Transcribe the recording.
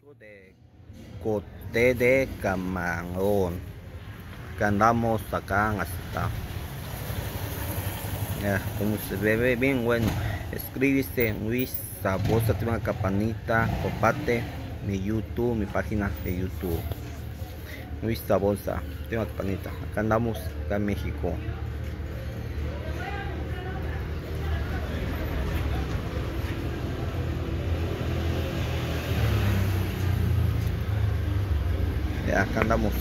de coté de camarón que andamos acá hasta ya, como se ve bien bueno escríbese Luis Sabosa tiene una campanita comparte mi youtube mi página de youtube. Luis Sabosa tiene una campanita acá andamos acá en México acá andamos